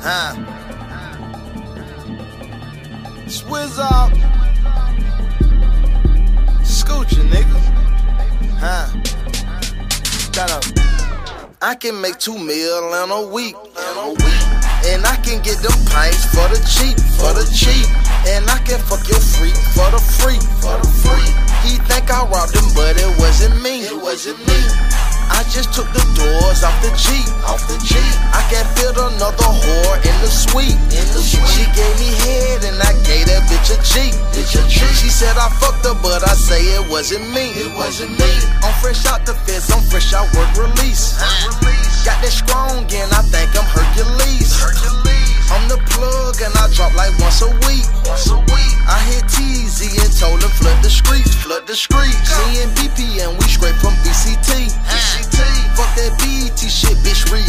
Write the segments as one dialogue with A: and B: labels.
A: Huh? Swizz up. Scoochie, nigga. Huh? Shut up. I can make two mil in a week. And I can get them pints for the cheap, for the cheap. And I can fuck your freak for the free, for the free. He think I robbed him, but it wasn't me. It wasn't me. I just took the doors off the Jeep, off the Jeep. I can fit another the suite, in the suite. She gave me head and I gave that bitch a Jeep, bitch a Jeep. She said I fucked her, but I say it wasn't me, it wasn't me. I'm fresh out the fence, I'm fresh out work release. Got that strong and I think I'm Hercules. I'm the plug and I drop like once a week. Once a week. I hit TZ and told him flood the streets, flood the streets. Me and BP and we straight from BCT. BCT. Fuck that BT shit, bitch, re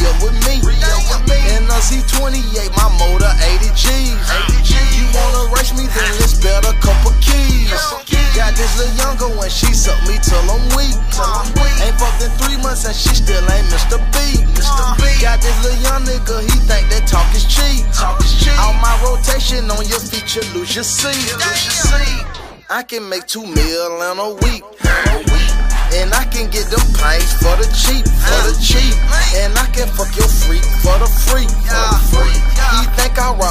A: younger one, she suck me till I'm weak. Till I'm weak. Ain't fucked in three months and she still ain't Mr. B. Mr. B. Got this little young nigga, he think that talk is cheap. Talk is cheap. All my rotation on your feet, you lose your seat. Lose your seat. I can make two mil in a week. And I can get them pints for the cheap, for the cheap. And I can fuck your freak for the free, for the free. He think I robbed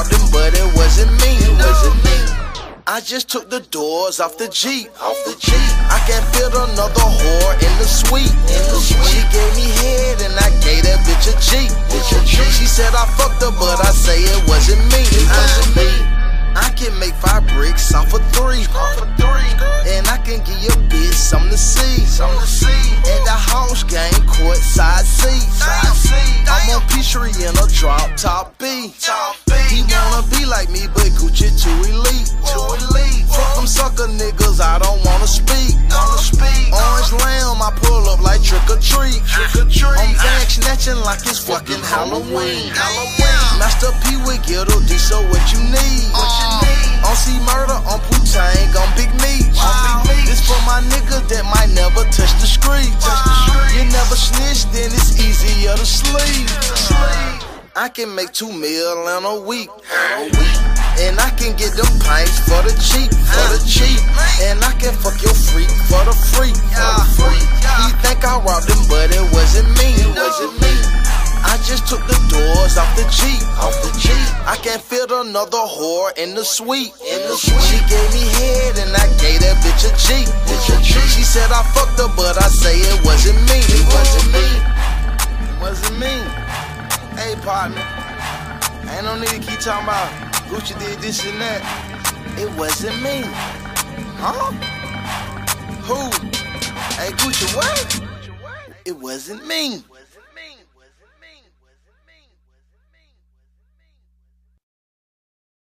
A: I just took the doors off the Jeep, off the Jeep. I can fit another whore in the suite, in the suite. She gave me head and I gave that bitch a Jeep, bitch a Jeep. She said I fucked her, but I say it wasn't me, it wasn't me. I can make five bricks off of three, off of three. And I can give your bitch something to see, something to see. And the house game court side seat, side seat. I'm on Peachtree in a drop top B. Top B. He wanna be like me, but Gucci too elite, too or treat, trick or treat. I'm bag snatching like it's fucking Halloween. Halloween. Master P with Ghetto D, so what you need? What you uh, need? On C murder, on Putang, on Big Meech. On This for my nigga that might never touch the street. Touch the street. You never snitch, then it's easier to sleep. I can make two mil in a week. And I can get them pints for the cheap, for the cheap. And I can fuck your freak for the free, for the free. He think I robbed him, but it wasn't me, it wasn't me. I just took the doors off the Jeep, off the Jeep. I can fit another whore in the suite, in the suite. She gave me head and I gave that bitch a Jeep, bitch a Jeep. She said I fucked her, but I say it wasn't me, it wasn't me, it wasn't me. Hey partner, ain't no need to keep talking about Gucci did this and that. It wasn't me, huh? Who? Hey Gucci, what? It wasn't me.